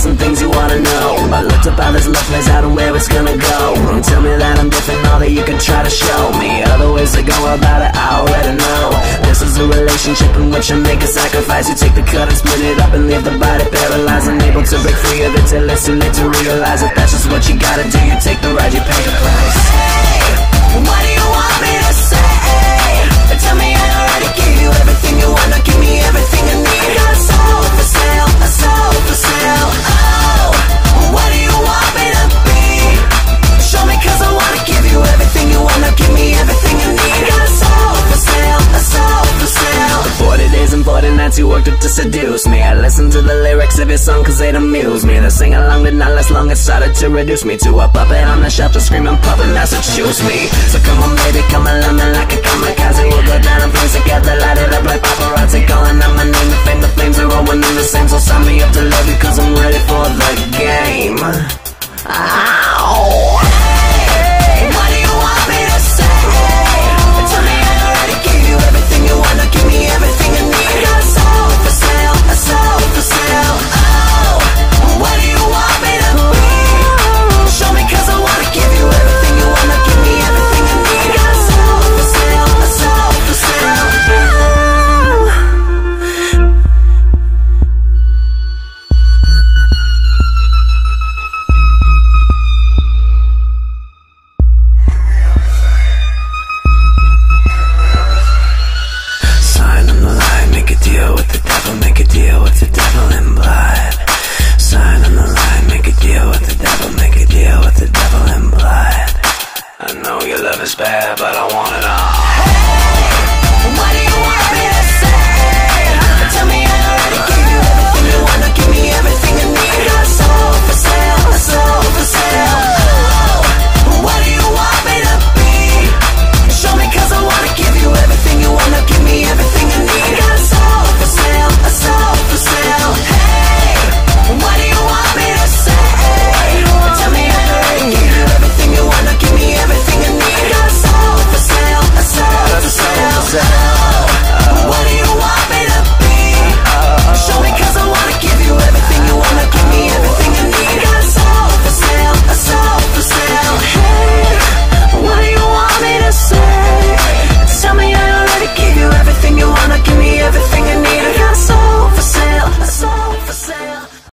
some things you wanna know I looked this love out and where it's gonna go. Tell me that I'm different, all that you can try to show me. Other ways to go about it, relationship in which I make a sacrifice. You take the cut and split it up and leave the body paralyzed Unable to break free of it till it's too late to realize That that's just what you gotta do, you take the ride, you worked it to seduce me. I listen to the lyrics of your song cause they'd amuse me. The sing along did not last long, it started to reduce me To a puppet on the shelf to scream and puppet Massachusetts. Me So come on baby, come and love me like a kamikaze We'll go down What do you want me to be? Show I wanna give you everything you wanna Give me everything I need a soul for sale, a soul for sale Hey, what do you want me to say? Tell me I already you everything you wanna give